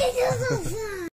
你就是